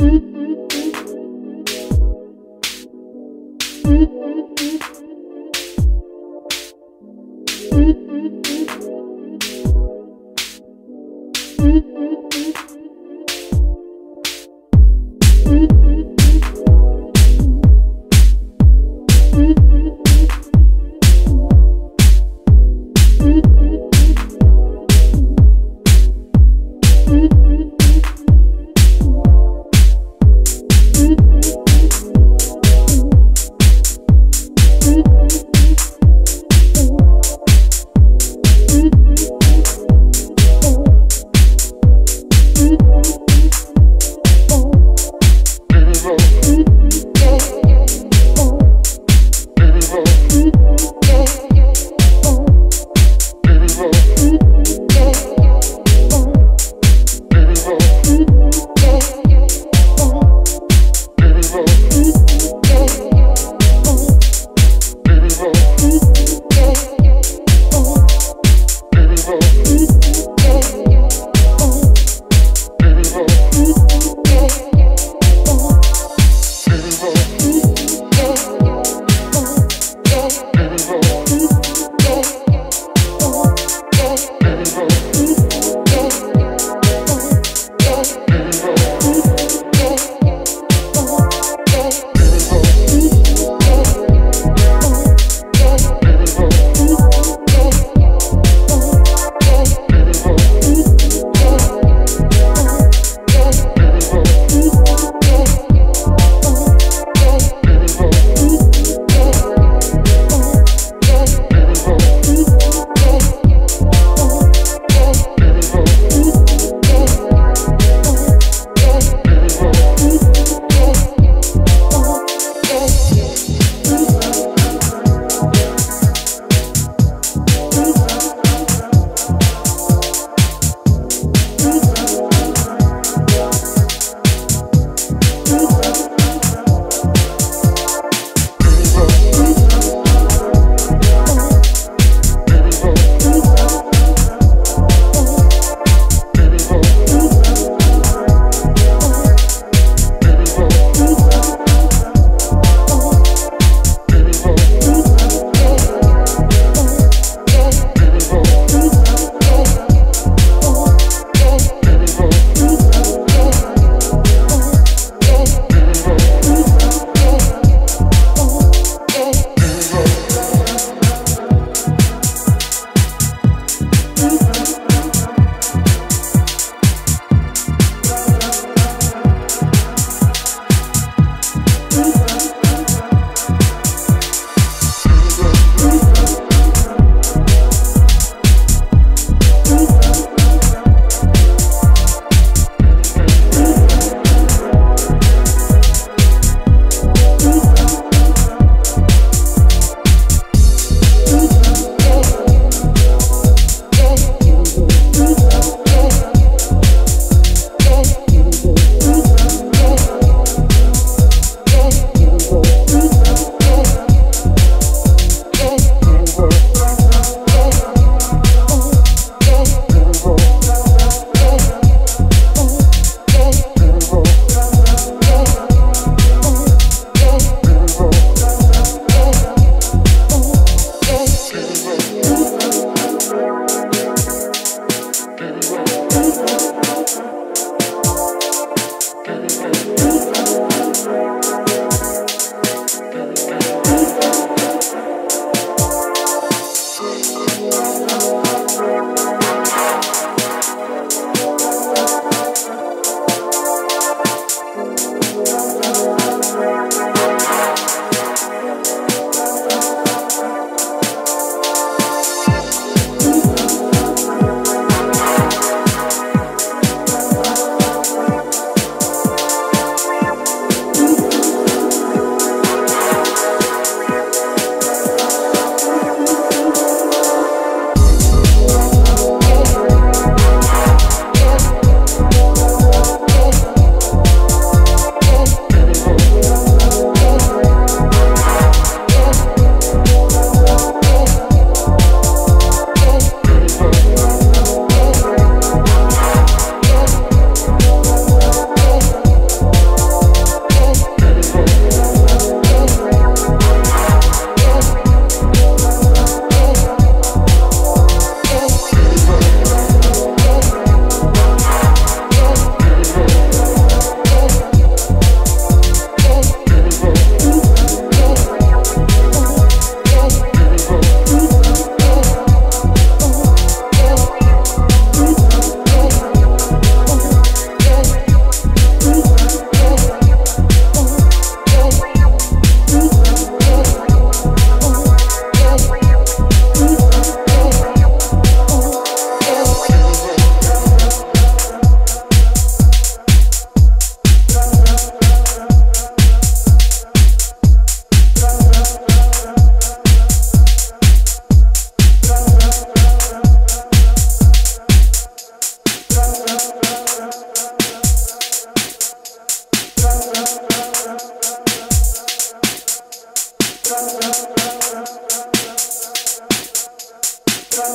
Thank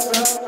love.